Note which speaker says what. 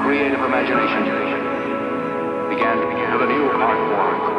Speaker 1: creative imagination began to a new art form.